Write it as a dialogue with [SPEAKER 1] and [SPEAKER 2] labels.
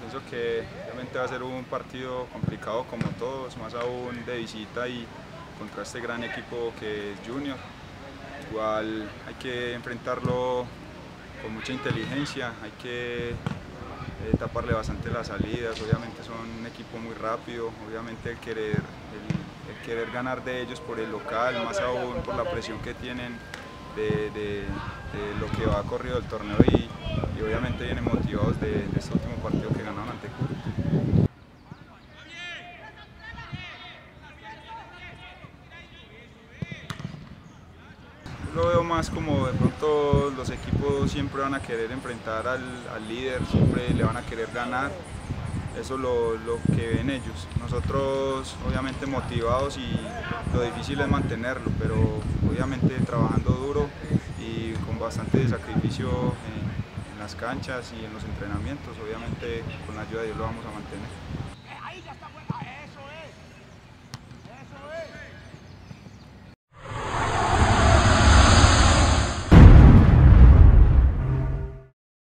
[SPEAKER 1] Pienso que obviamente va a ser un partido complicado como todos, más aún de visita y contra este gran equipo que es Junior. Igual hay que enfrentarlo con mucha inteligencia, hay que eh, taparle bastante las salidas, obviamente son un equipo muy rápido, obviamente el querer, el querer ganar de ellos por el local, más aún por la presión que tienen de, lo que va corrido el torneo y, obviamente vienen motivados de, este último partido que ganaron ante lo veo más como de pronto los equipos siempre van a querer enfrentar al, líder, siempre le van a querer ganar. Eso es lo, lo, que ven ellos. Nosotros obviamente motivados y lo difícil es mantenerlo, pero obviamente trabajando duro y con bastante sacrificio en, en las canchas y en los entrenamientos, obviamente con la ayuda de Dios lo vamos a mantener.